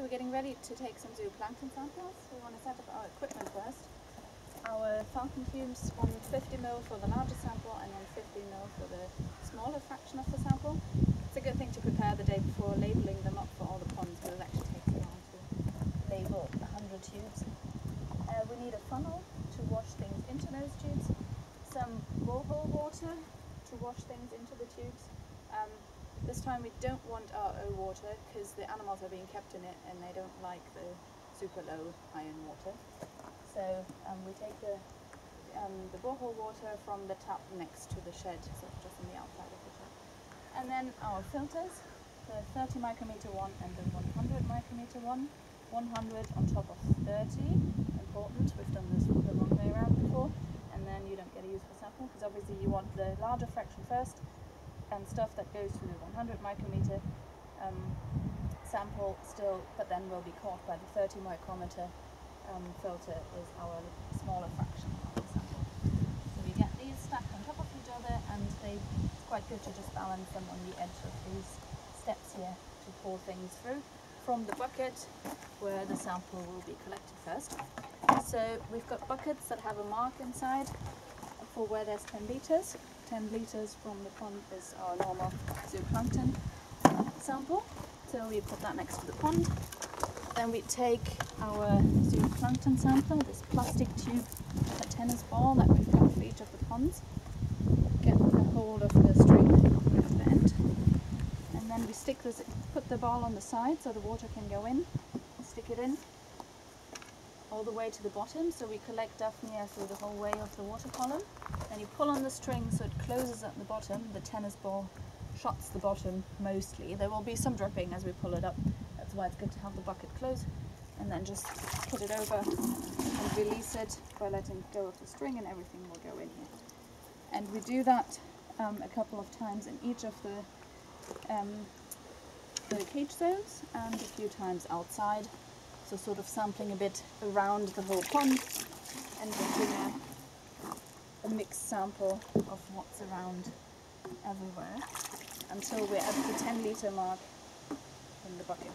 So we're getting ready to take some zooplankton samples. We want to set up our equipment first. Our Falcon tubes on 50 ml for the larger sample and on 50 ml for the smaller fraction of the sample. It's a good thing to prepare the day before labeling them up for all the ponds, but it actually takes a while to label 100 tubes. Uh, we need a funnel to wash things into those tubes, some borehole water to wash things into the tubes. Um, this time we don't want our O water because the animals are being kept in it and they don't like the super low iron water. So um, we take the um, the borehole water from the tap next to the shed, so just on the outside of the. And then our filters, the 30 micrometer one and the 100 micrometer one. 100 on top of 30, important, we've done this the wrong way around before, and then you don't get a useful sample because obviously you want the larger fraction first and stuff that goes through the 100 micrometer um, sample still, but then will be caught by the 30 micrometer um, filter is our smaller fraction of the sample. So we get these stacked on top of each other and they, it's quite good to just balance them on the edge of these steps here to pour things through from the bucket where the sample will be collected first. So we've got buckets that have a mark inside for where there's 10 litres. 10 litres from the pond is our normal zooplankton sample. So we put that next to the pond. Then we take our zooplankton sample, this plastic tube, a tennis ball that we've got for each of the ponds. Get a hold of the string the end. And then we stick this, put the ball on the side so the water can go in. Stick it in all the way to the bottom so we collect Daphnia through the whole way of the water column. Then you pull on the string so it closes at the bottom. The tennis ball shuts the bottom mostly. There will be some dripping as we pull it up. That's why it's good to have the bucket closed. And then just put it over and release it by letting go of the string and everything will go in here. And we do that um, a couple of times in each of the, um, the cage zones and a few times outside so sort of sampling a bit around the whole pond and a, a mixed sample of what's around everywhere until we're at the 10 litre mark in the bucket.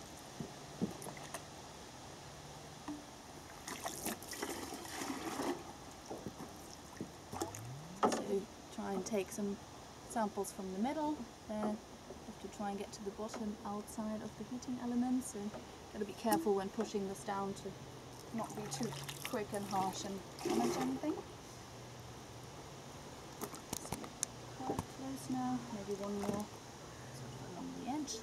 So try and take some samples from the middle there. Have to try and get to the bottom outside of the heating elements. So Gotta be careful when pushing this down to not be too quick and harsh and damage anything. So now, maybe one more along the edge.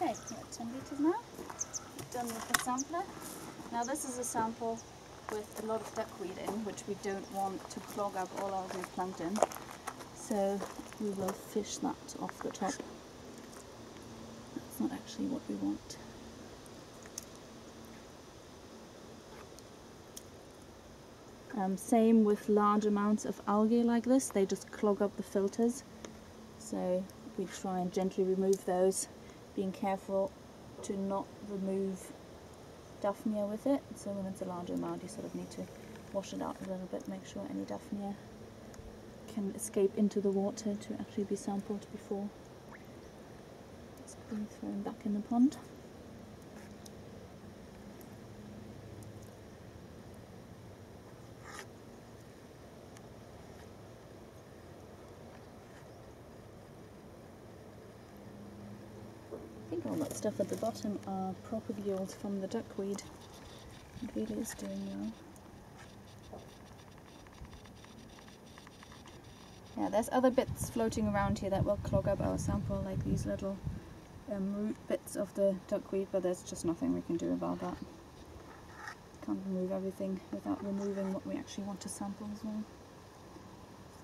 Okay, we're at 10 litres now. Done with the sampler. Now this is a sample with a lot of duckweed in, which we don't want to clog up all our plankton. So we will fish that off the top. Actually what we want. Um, same with large amounts of algae like this, they just clog up the filters. So we try and gently remove those, being careful to not remove Daphnia with it. So when it's a larger amount, you sort of need to wash it out a little bit, make sure any Daphnia can escape into the water to actually be sampled before being thrown back in the pond. I think all that stuff at the bottom are propagules from the duckweed. It really is doing well. Yeah, there's other bits floating around here that will clog up our sample, like these little um, root bits of the duckweed, but there's just nothing we can do about that. Can't remove everything without removing what we actually want to sample as well.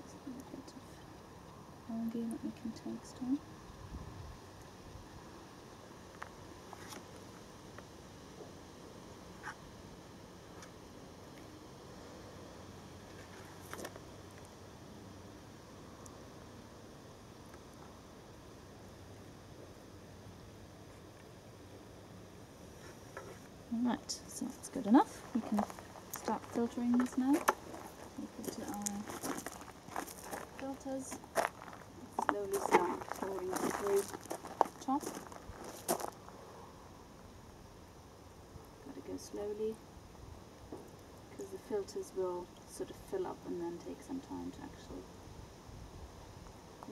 So algae that we can take still. Alright, so that's good enough. We can start filtering this now. We put to our filters. Slowly start pouring it through top. Gotta go slowly because the filters will sort of fill up and then take some time to actually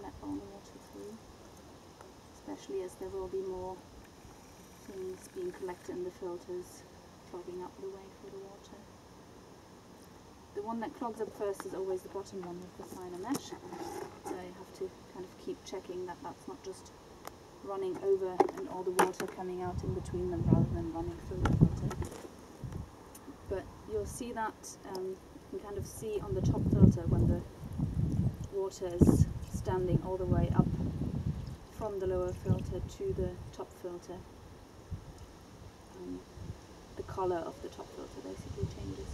let all the water through. Especially as there will be more things being collected in the filters, clogging up the way for the water. The one that clogs up first is always the bottom one with the finer mesh, so you have to kind of keep checking that that's not just running over and all the water coming out in between them rather than running through the filter. But you'll see that, um, you can kind of see on the top filter when the water is standing all the way up from the lower filter to the top filter the color of the top filter basically changes.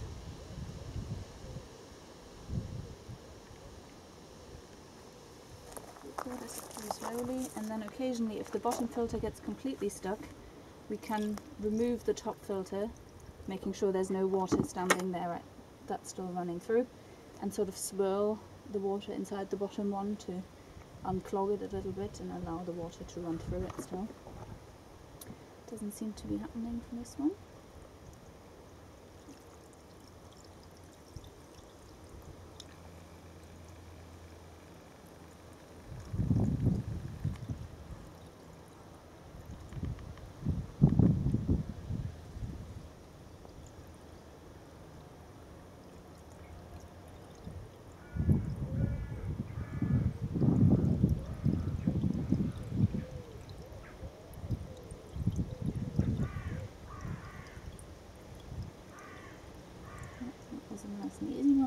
Pour this through slowly and then occasionally if the bottom filter gets completely stuck we can remove the top filter making sure there's no water standing there that's still running through and sort of swirl the water inside the bottom one to unclog it a little bit and allow the water to run through it still. Doesn't seem to be happening for this one.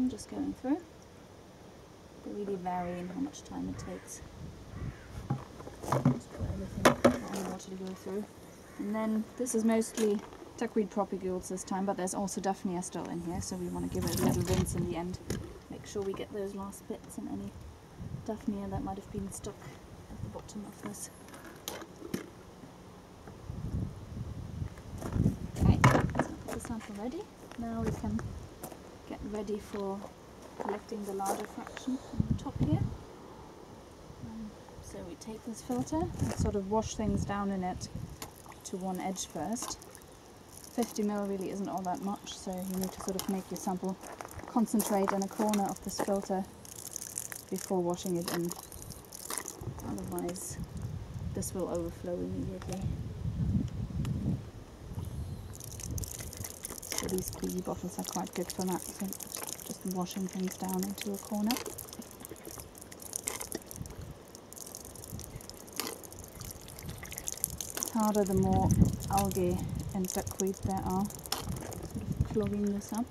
Just going through. They really vary in how much time it takes. Just put everything to go through. And then this is mostly duckweed propagules this time, but there's also Daphnia still in here, so we want to give it a little rinse in the end. Make sure we get those last bits and any Daphnia that might have been stuck at the bottom of this. Okay, so the sample ready. Now we can ready for collecting the larger fraction from the top here. Um, so we take this filter and sort of wash things down in it to one edge first. 50 ml really isn't all that much, so you need to sort of make your sample concentrate in a corner of this filter before washing it in. Otherwise, this will overflow immediately. These PE bottles are quite good for that, so just washing things down into a corner. It's harder the more algae and duckweed there are, sort of clogging this up.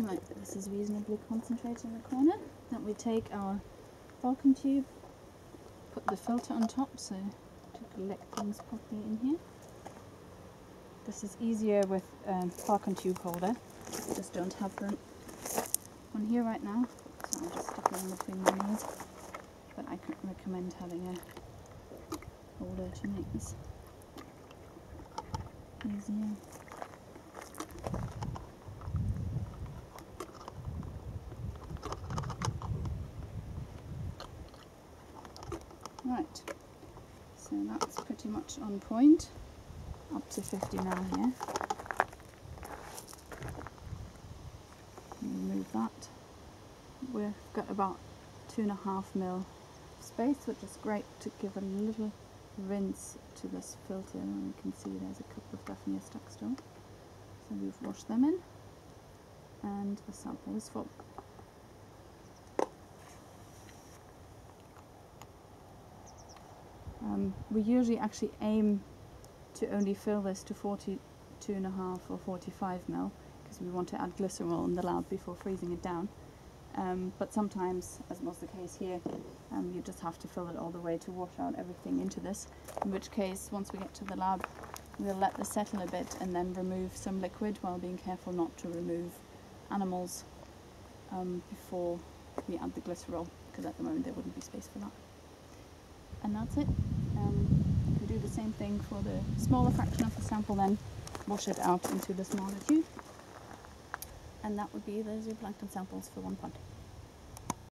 Right, this is reasonably concentrated in the corner. Then we take our Falcon tube, put the filter on top so to collect things properly in here. This is easier with um, Falcon tube holder, I just don't have them on here right now, so I'm just sticking them between my knees. But I can recommend having a holder to make this easier. Right, so that's pretty much on point, up to 50 mil here. Remove that. We've got about two and a half mil space, which is great to give a little rinse to this filter. And you can see there's a couple of Daphnia stuck still. So we've washed them in, and the sample is full. Um, we usually actually aim to only fill this to 42 and a half or 45 mil because we want to add glycerol in the lab before freezing it down. Um, but sometimes, as was the case here, um, you just have to fill it all the way to wash out everything into this, in which case, once we get to the lab, we'll let this settle a bit and then remove some liquid while being careful not to remove animals um, before we add the glycerol because at the moment there wouldn't be space for that. And that's it. Um, can do the same thing for the smaller fraction of the sample, then wash it out into the smaller tube. And that would be the zooplankton samples for one pond.